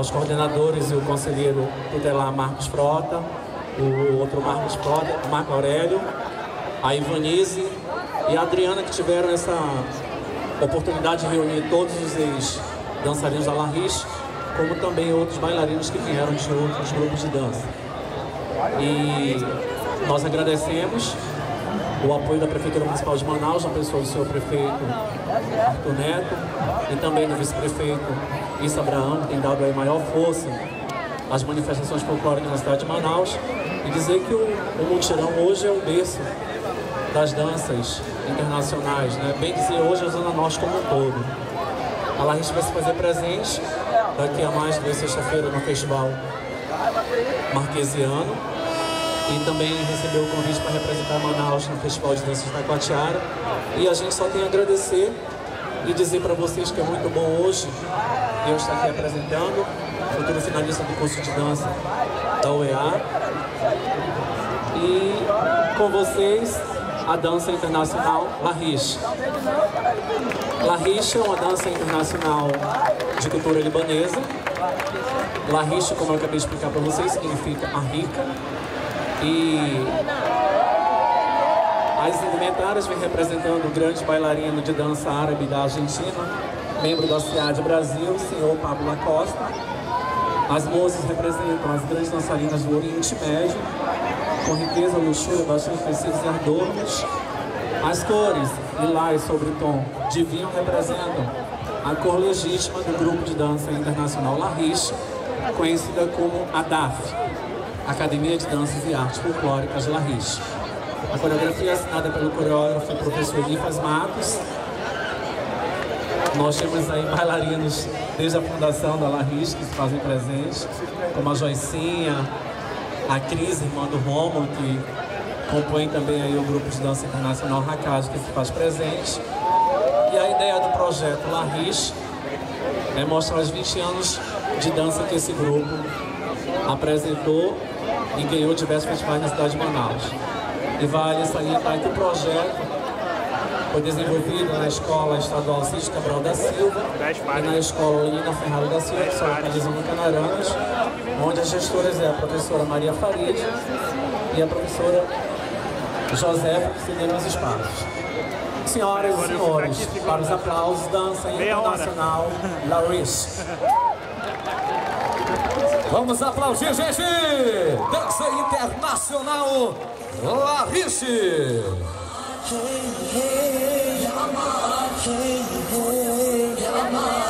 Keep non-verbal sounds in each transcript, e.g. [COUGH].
aos coordenadores e o conselheiro tutelar Marcos Frota, o outro Marcos Frota, Marco Aurélio, a Ivanise e a Adriana que tiveram essa oportunidade de reunir todos os ex-dançarinos da Larris, como também outros bailarinos que vieram de outros grupos de dança. E nós agradecemos o apoio da Prefeitura Municipal de Manaus, na pessoa do seu prefeito Arthur Neto e também do vice-prefeito Issa Abraão, que tem dado aí maior força às manifestações folclóricas na cidade de Manaus e dizer que o, o Mutirão hoje é o berço das danças internacionais, né? bem dizer hoje a Zona Norte como um todo. A Larissa vai se fazer presente daqui a mais de sexta-feira no Festival Marquesiano e também recebeu o convite para representar Manaus no Festival de Danças da Quatiara. E a gente só tem a agradecer e dizer para vocês que é muito bom hoje eu estar aqui apresentando, futuro finalista do curso de dança da UEA. E com vocês, a dança internacional Larriche. Larriche é uma dança internacional de cultura libanesa. Larriche, como eu acabei de explicar para vocês, significa a rica. E as indumentares vem representando o grande bailarino de dança árabe da Argentina, membro da CIAD Brasil, senhor Pablo Lacosta. As moças representam as grandes dançarinas do Oriente Médio, com riqueza, luxúria, bastante tecidos e adornos. As cores, lilás sobre tom de vinho, representam a cor legítima do grupo de dança internacional Larriche, conhecida como ADAF, Academia de Danças e Artes Folclóricas de Larriche. A coreografia é assinada pelo coreógrafo professor Nifas Matos. Nós temos aí bailarinos desde a fundação da Larriche que se fazem presentes, como a Joicinha, a Cris, irmã do Romulo, que compõe também aí o grupo de dança internacional Hakaj, que se faz presente. E a ideia do projeto Larriche é mostrar os 20 anos de dança que esse grupo apresentou e ganhou diversos festivais na cidade de Manaus. E vale salientar que o projeto foi desenvolvido na Escola Estadual Cício Cabral da Silva e na Escola Lina Ferrari da Silva, que são localizadas no Canaranhas, onde as gestoras é a professora Maria Farid e a professora Josefa, que cederam os espaços. Senhoras e senhores, para os aplausos, dança internacional Larissa. [LAUGHS] Vamos aplaudir, gente! Dança Internacional Larisse! Hey, hey, hey, hey, hey,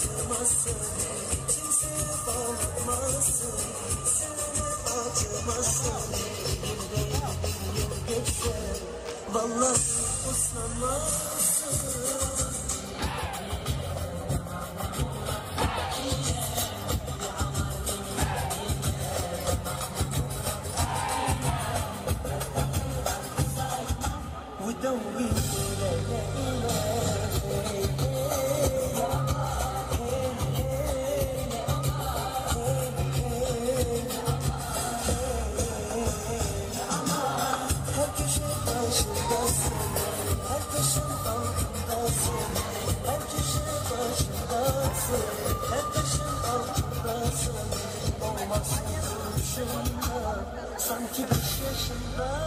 acımasın Kimseye bağlatmasın Seni acımasın Yıl geçse Vallahi uslanmasın ودوي إلى إلى Russian bird.